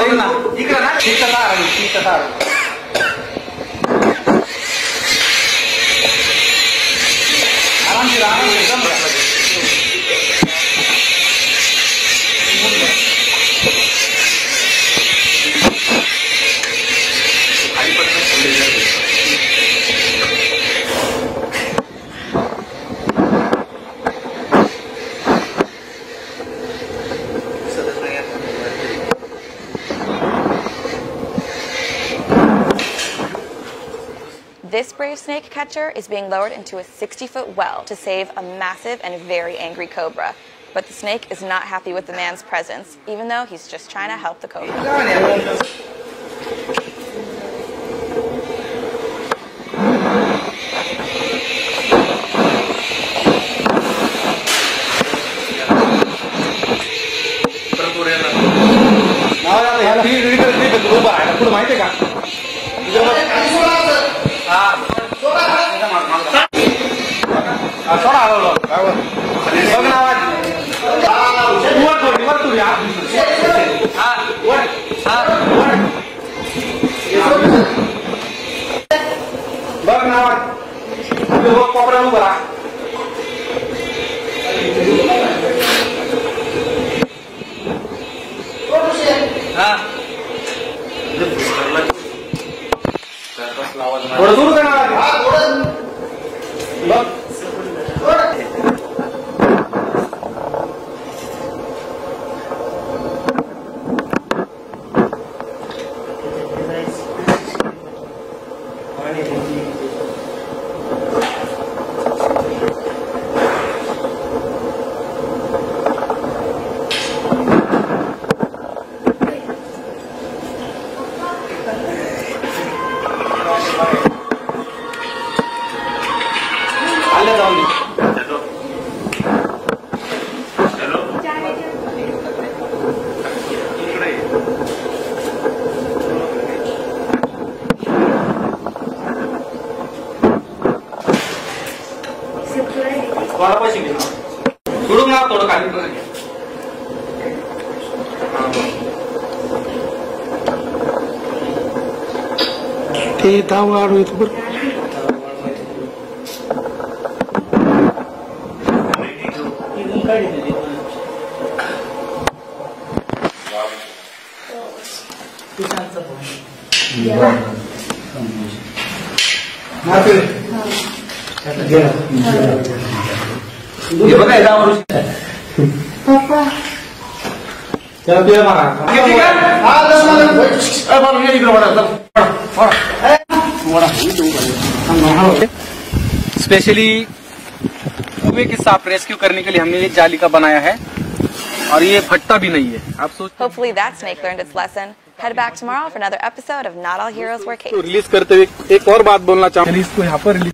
येईल ना इकडे ना This brave snake catcher is being lowered into a 60 foot well to save a massive and very angry cobra. But the snake is not happy with the man's presence, even though he's just trying to help the cobra. काय म्हणे? नाव आता ह्याला ती इकडे ती इकडे उभा आहे पुढे माहितीये का वर थोडी, वर थोडी, हा. हा, वर. हा, वर. बघ ना आवाज. इकडे बघ, कोपऱ्यात उभा राहा. हा. थोडं दूर कर ना आवाज. बघ. थोडा पैसे घे. सोडून ना थोडं खाली ते धाव आडू येतो बरं. स्पेशली कुएँ के साफ़ रेस्क्यू करने के लिए हमने ये जाली का बनाया है और ये फटता भी नहीं है। आप सोच hopefully that snake learn its lesson head back tomorrow for another episode of not all heroes wear release करते हुए एक और बात बोलना चाहूँगा इसको यहाँ पर